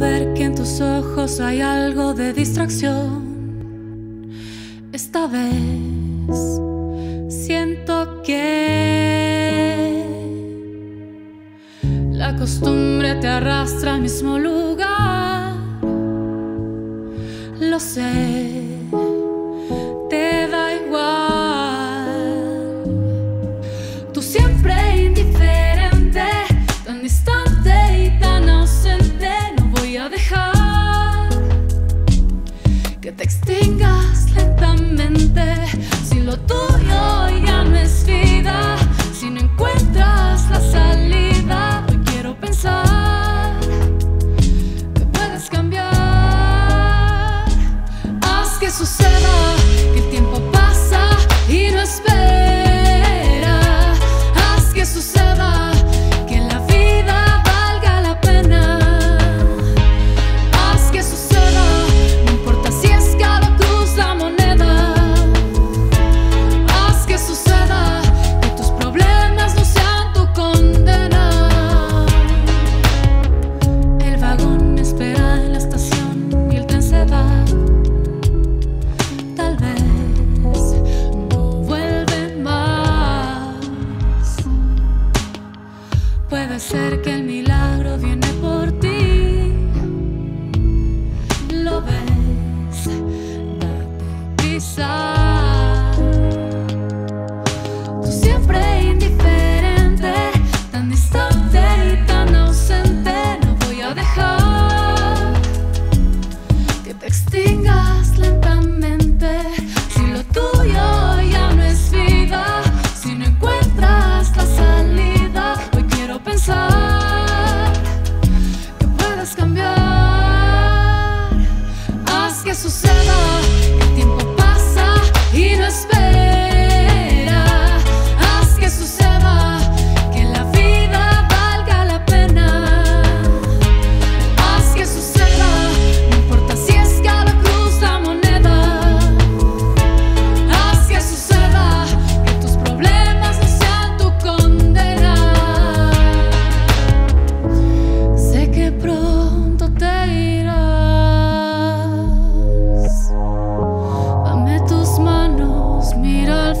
ver que en tus ojos hay algo de distracción. Esta vez siento que la costumbre te arrastra al mismo lugar. Lo sé que suceda, que el tiempo hacer que el milagro viene por ti. Lo ves, date prisa.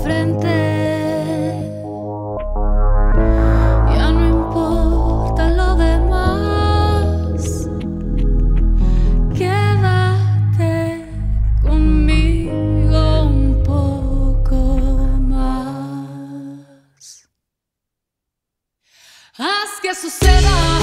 frente. Ya no importa lo demás. Quédate conmigo un poco más. Haz que suceda.